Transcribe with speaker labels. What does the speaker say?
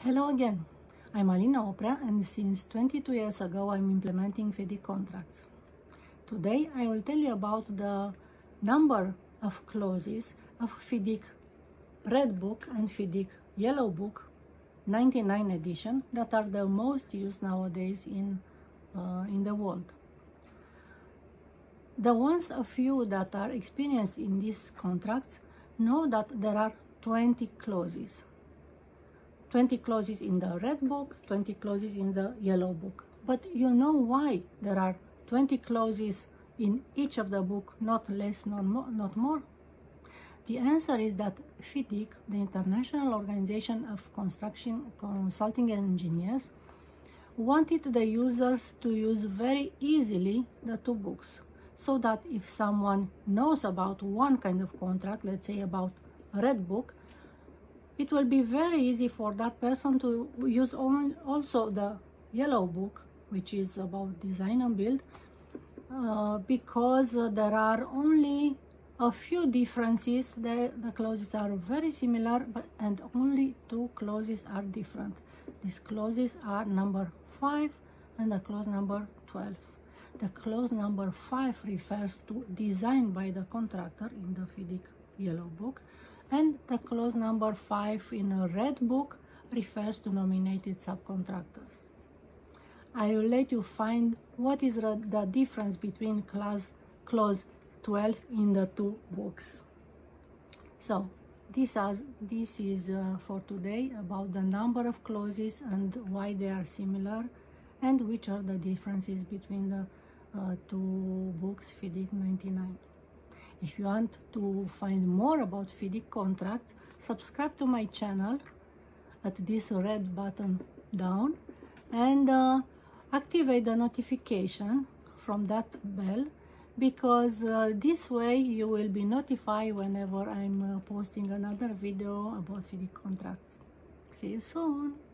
Speaker 1: Hello again. I'm Alina Oprea and since 22 years ago I'm implementing FIDIC contracts. Today I will tell you about the number of clauses of FIDIC Red Book and FIDIC Yellow Book 99 edition that are the most used nowadays in, uh, in the world. The ones of you that are experienced in these contracts know that there are 20 clauses 20 clauses in the red book, 20 clauses in the yellow book. But you know why there are 20 clauses in each of the book, not less, not more, not more? The answer is that FIDIC, the International Organization of Construction Consulting Engineers, wanted the users to use very easily the two books so that if someone knows about one kind of contract, let's say about red book, it will be very easy for that person to use also the yellow book which is about design and build uh, because uh, there are only a few differences. The, the clauses are very similar but and only two clauses are different. These clauses are number 5 and the clause number 12 the clause number 5 refers to design by the contractor in the FIDIC yellow book and the clause number 5 in a red book refers to nominated subcontractors. I will let you find what is the difference between clause, clause 12 in the two books. So this, has, this is uh, for today about the number of clauses and why they are similar and which are the differences between the uh, two books FIDIC 99. If you want to find more about FIDIC contracts, subscribe to my channel at this red button down and uh, activate the notification from that bell because uh, this way you will be notified whenever I'm uh, posting another video about FIDIC contracts. See you soon!